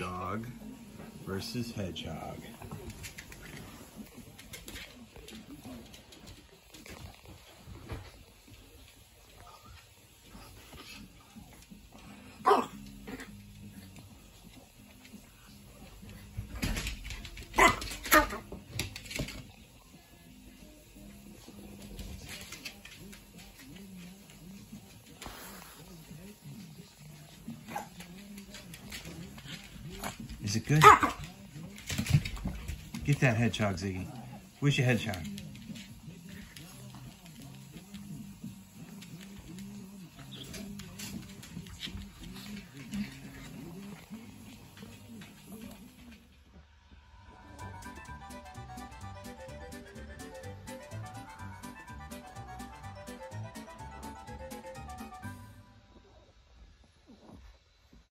dog versus hedgehog. Is it good? Uh-uh. Get that hedgehog, Ziggy. Where's your hedgehog?